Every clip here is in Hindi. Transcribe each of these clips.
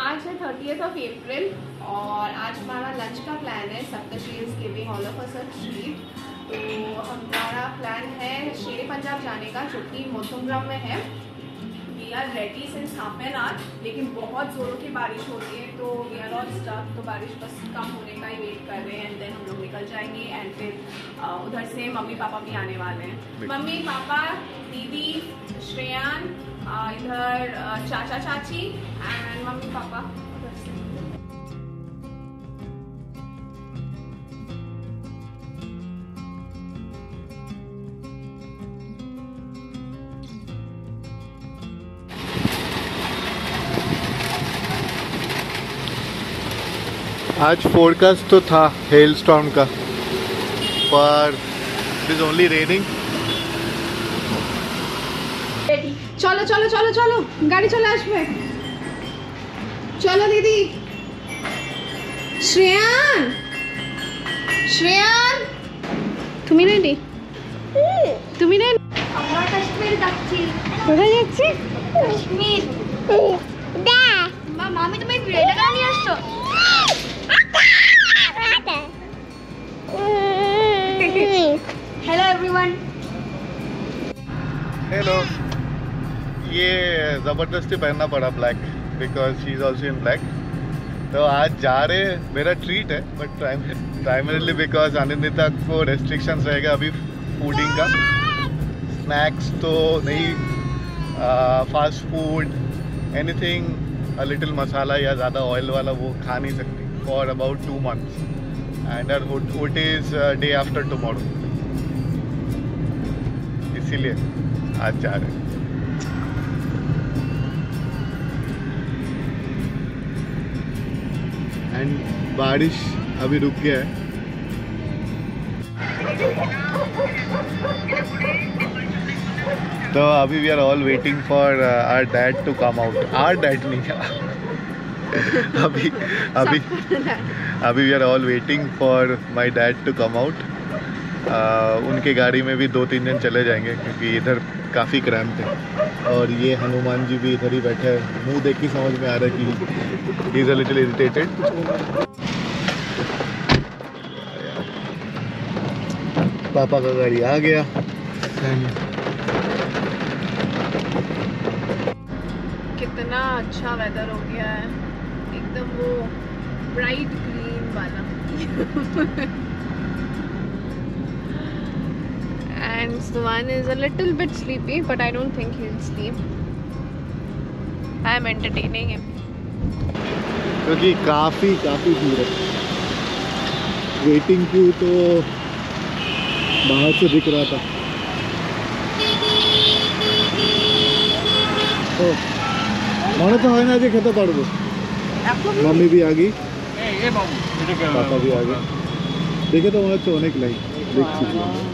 आज है थर्टी ऑफ़ अप्रैल और आज हमारा लंच का प्लान है Saptashri is giving all of us treat तो हमारा प्लान है शेर पंजाब जाने का जो कि मोथुमग्राम में है। We are ready since half an hour लेकिन बहुत ज़ोरों की बारिश हो रही है तो वी आर ऑल स्टक तो बारिश बस कम होने का ही वेट कर रहे हैं एंड देन हम लोग निकल जाएँगे एंड फिर उधर से मम्मी पापा भी आने वाले हैं। मम्मी पापा दीदी श्रेयान इधर चाचा चाची एंड मम्मी पापा। आज फोरकास्ट तो था हेल स्टॉर्म का, पर it is only raining ready চলো চলো চলো চলো। গাড়ি চলে আসবে। চলো দিদি। শ্রেয়ান! শ্রেয়ান! তুমি রেডি তুমি রেডি আমরা কাশ্মীর যাচ্ছি। কোথায় যাচ্ছি? কাশ্মীর। মা মামি তুমি আসছো? হ্যালো এভরিওয়ান ये ज़बरदस्ती पहनना पड़ा black because she is also in black तो आज जा रहे मेरा ट्रीट है बट प्राइमरीली बिकॉज़ आनंदिता को रेस्ट्रिक्शंस रहेगा अभी फूडिंग का। स्नैक्स तो नहीं fast food anything a little masala या ज़्यादा ऑयल वाला वो खा नहीं सकती for about two months and her हुट is day after tomorrow इसीलिए आज जा रहे हैं। एंड बारिश अभी रुक गया है। तो अभी we are all waiting for our dad to come out our dad नहीं अभी अभी अभी we are all waiting for my dad to come out उनके गाड़ी में भी दो तीन दिन चले जाएँगे, क्योंकि इधर काफ़ी क्रैम थे। और ये हनुमान जी भी इधर ही बैठे हैं। मुँह देख के समझ में आ रहा है कि इज़ अ लिटिल इरिटेटेड पापा का गाड़ी आ गया। कितना अच्छा वेदर हो गया है। एकदम वो ब्राइट ग्रीन वाला। and Snuan is a little bit sleepy but I don't think he'll sleep. I am entertaining him. क्योंकि काफ़ी काफ़ी भीड़ है waiting queue तो बाहर से दिख रहा था तो मन तो है ना जी खेत पड़ मम्मी भी आ गई पापा भी आ गए देखे तो वहाँ चौने लाइन देख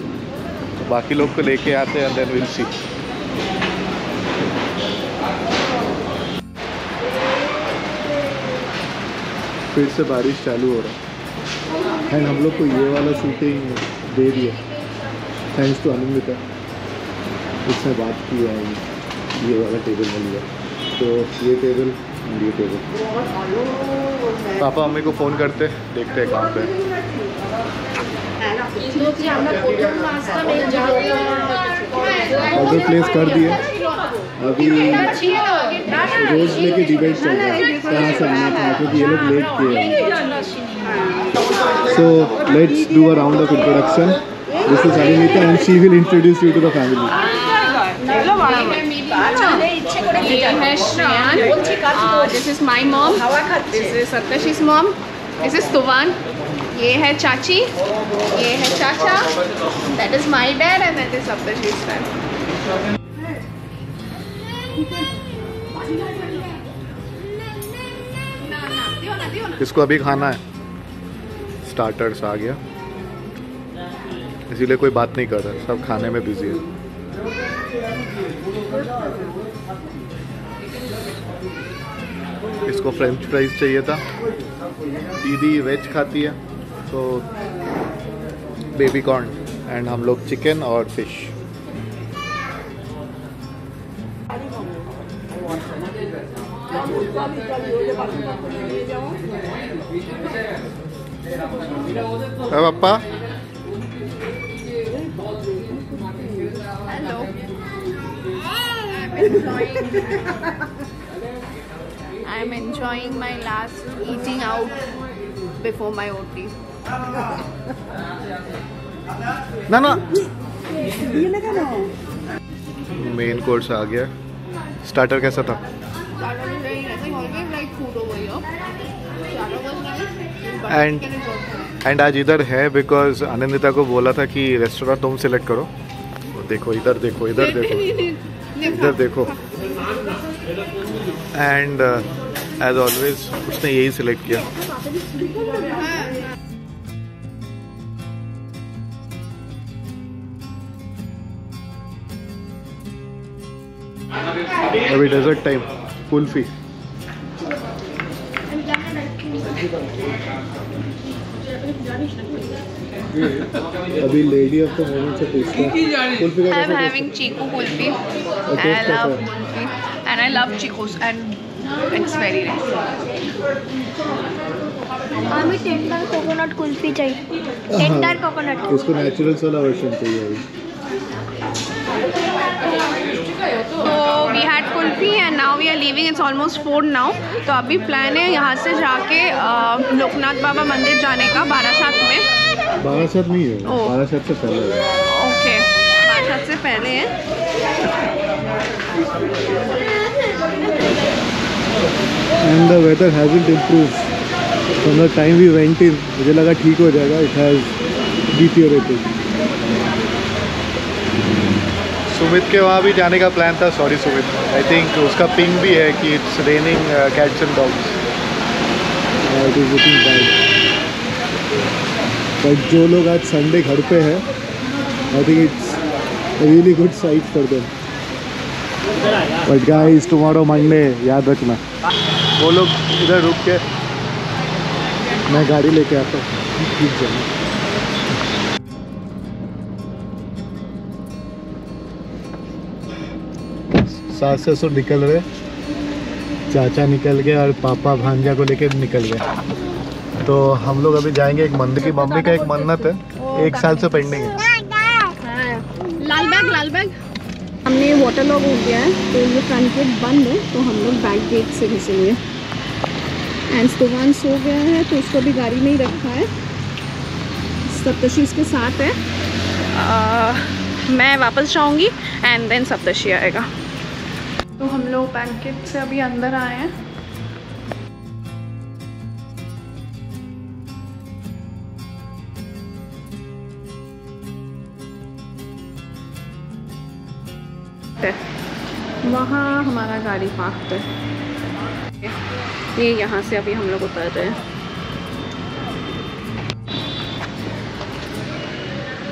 तो बाकी लोग को लेके आते हैं देन विल सी फिर से बारिश चालू हो रहा है। एंड हम लोग को ये वाला शूटिंग दे दिया। थैंक्स टू अनिंदिता इसने बात की है, ये वाला टेबल मिल गया। तो ये टेबल ये टेबल पापा मम्मी को फ़ोन करते, देखते हैं कहाँ पे। ऑर्डर प्लेस कर दिए। अभी रोज लेके डिबेट चल रहा है। कहाँ से आना था? क्योंकि ये लोग लेट किए so let's do a round of introduction this is Animita and she will introduce you to the family ये है Shreyan this is my mom this is सत्यशी's mom this is Tuvan ये है चाची. ये है चाचा. That is my dad and that is dad इसको अभी खाना है। स्टार्टर्स आ गया। इसीलिए कोई बात नहीं कर रहा। सब खाने में बिज़ी है। इसको फ्रेंच फ्राइज चाहिए था। दीदी वेज खाती है तो बेबी कॉर्न एंड हम लोग चिकन और फ़िश पापा enjoying. I'm enjoying my last eating out before my OT. ना ना मेन कोर्स आ गया स्टार्टर कैसा था Starter. Starter And-. एंड आज इधर है बिकॉज़ आनंदिता को बोला था कि रेस्टोरेंट तुम सिलेक्ट करो तो देखो इधर देखो इधर देखो इधर देखो। एंड एज ऑलवेज उसने यही सिलेक्ट किया। अभी डेजर्ट टाइम कुल्फी। अभी लेडी ऑफ़ द मोमेंट से पूछता कुल्फी का I'm having Chiku kulfi and I taste love कैसा kulfi and I love chicos and it's very nice. हमें टेंडर कोकोनट कुल्फी चाहिए टेंडर कोकोनट इसको नेचुरल्स वाला वर्जन चाहिए kulfi and now we are leaving. It's almost four now. तो अभी प्लान है यहाँ से जाके लोकनाथ बाबा मंदिर जाने का बारासात में बारासात नहीं है ओह। बारासात से पहले है ओके बारासात से पहले है and the weather hasn't improve from the time we went in मुझे लगा ठीक हो जाएगा इट हैज़ डिटियोरेटेड सुमित के वहाँ भी जाने का प्लान था सॉरी सुमित। आई थिंक उसका पिंग भी है कि it's raining cats and dogs it is looking bad but जो लोग आज संडे घर पे है I think it's really good sight for them but guys tomorrow Monday याद रखना। वो लोग इधर रुक के मैं गाड़ी लेके आता हूँ। ठीक जाना सास ससुर निकल रहे। चाचा निकल गए और पापा भांजा को लेके निकल गए। तो हम लोग अभी जाएँगे एक मंदिर की मम्मी का एक मन्नत है। एक साल से पेंडिंग है। लाल बैग लाल बैग हमने वाटर लॉग हो गया है तो ये फ्रंट गेट बंद है तो हम लोग बैक गेट से घुसेंगे। एंड स्तुवान सो गया है तो उसको भी गाड़ी में ही रखा है। सप्तशी उसके साथ है। आ, मैं वापस जाऊँगी एंड देन सप्तशी आएगा। तो हम लोग बैक गेट से अभी अंदर आए हैं। वहाँ हमारा गाड़ी पार्क है। ये यहाँ से अभी हम लोग उतर रहे हैं।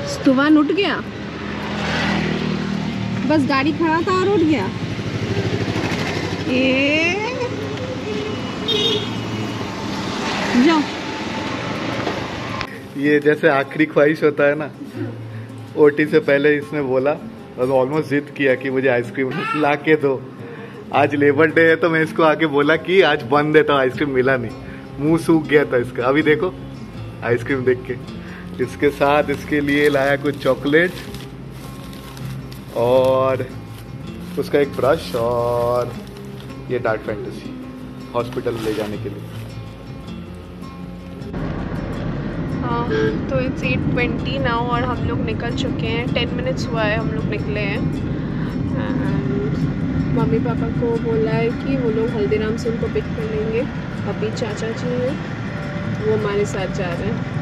स्तुवान उठ गया? बस गाड़ी खड़ा था और उठ गया? ये जैसे आखिरी ख्वाहिश होता है ना, ओटी से पहले इसने बोला, और ऑलमोस्ट जिद किया कि मुझे आइसक्रीम ला के दो। आज लेबर डे है तो मैं इसको आके बोला कि आज बंद है तो आइसक्रीम मिला नहीं। मुँह सूख गया था इसका। अभी देखो, आइसक्रीम देख के। इसके साथ इसके लिए लाया कुछ चॉकलेट और उसका एक ब्रश और ये डार्क फैंटेसी हॉस्पिटल ले जाने के लिए। हाँ तो इट्स एट ट्वेंटी नाउ और हम लोग निकल चुके हैं। टेन मिनट्स हुआ है हम लोग निकले हैं। मम्मी पापा को बोला है कि वो लोग हल्दीराम से उनको पिक कर लेंगे। अभी चाचा जी हैं, वो हमारे साथ जा रहे हैं।